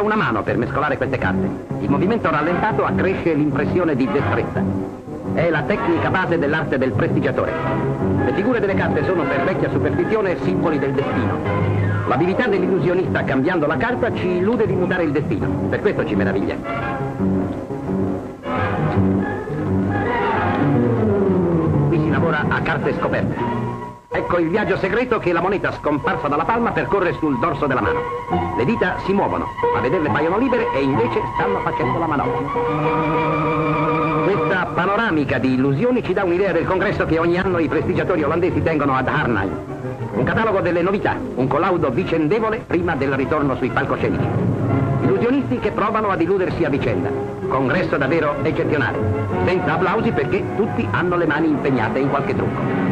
una mano per mescolare queste carte. Il movimento rallentato accresce l'impressione di destrezza. È la tecnica base dell'arte del prestigiatore. Le figure delle carte sono per vecchia superstizione simboli del destino. L'abilità dell'illusionista cambiando la carta ci illude di mutare il destino. Per questo ci meraviglia. Qui si lavora a carte scoperte. Ecco il viaggio segreto che la moneta scomparsa dalla palma percorre sul dorso della mano. Le dita si muovono, a vederle paiono libere e invece stanno facendo la manovra. Questa panoramica di illusioni ci dà un'idea del congresso che ogni anno i prestigiatori olandesi tengono ad Arnhem. Un catalogo delle novità, un collaudo vicendevole prima del ritorno sui palcoscenici. Illusionisti che provano ad illudersi a vicenda. Congresso davvero eccezionale. Senza applausi perché tutti hanno le mani impegnate in qualche trucco.